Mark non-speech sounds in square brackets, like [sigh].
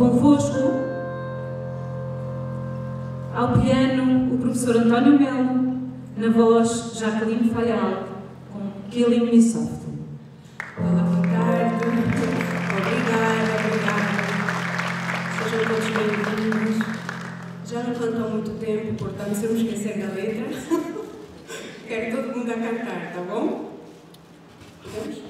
convosco. Ao piano, o professor António Melo, na voz Jacqueline Fayal com Killing Me Soft. Obrigado, obrigada, obrigada. Sejam todos bem-vindos. Já não canto há muito tempo, portanto, se eu me esquecer da letra, [laughs] quero todo mundo a cantar, tá bom? Vamos?